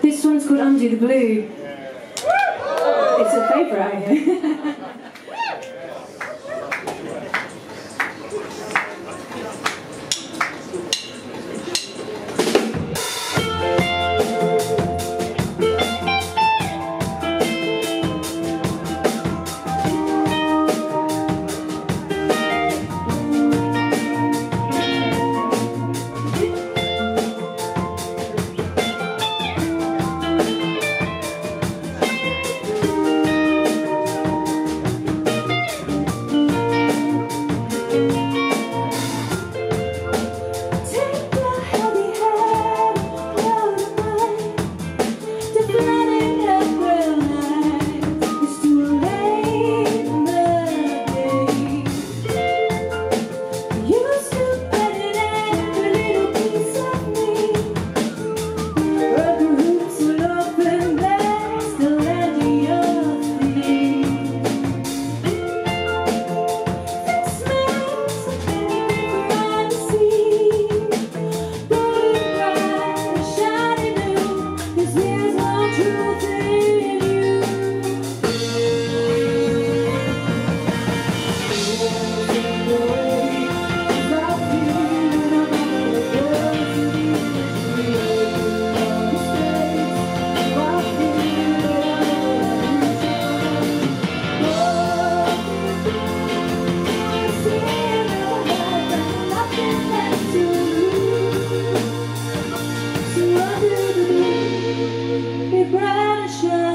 This one's called Under the Blue. It's a favourite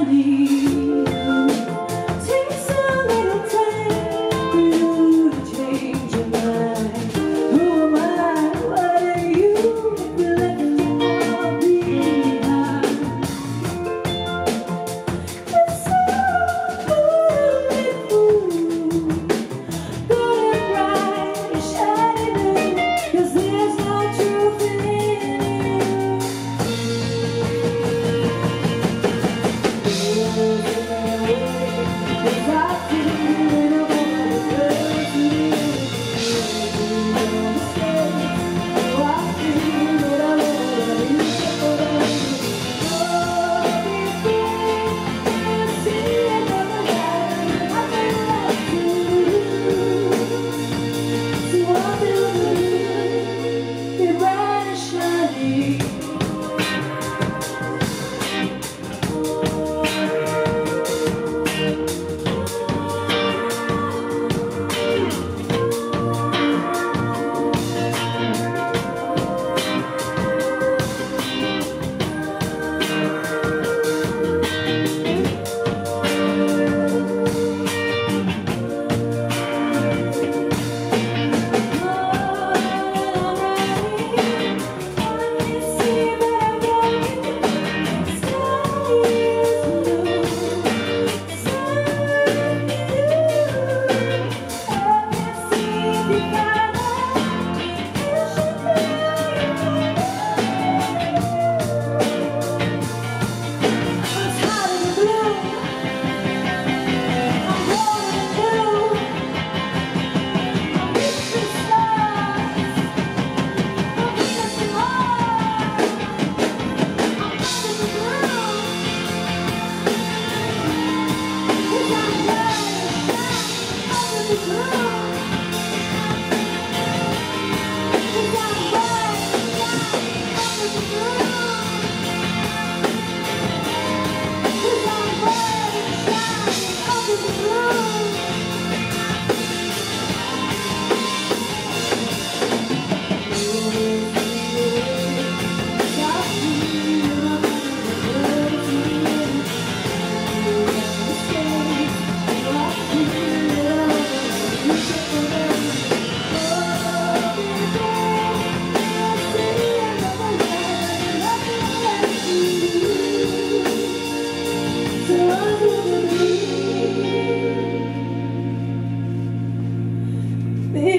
Be bright shine.